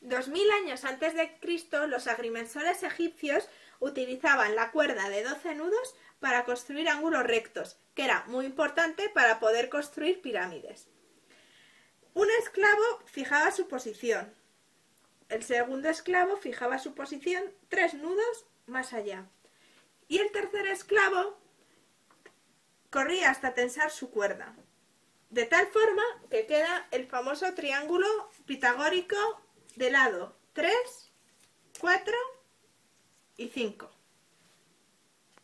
2000 años antes de Cristo, los agrimensores egipcios utilizaban la cuerda de 12 nudos para construir ángulos rectos, que era muy importante para poder construir pirámides. Un esclavo fijaba su posición. El segundo esclavo fijaba su posición tres nudos más allá. Y el tercer esclavo corría hasta tensar su cuerda. De tal forma que queda el famoso triángulo pitagórico de lado 3, 4 y 5.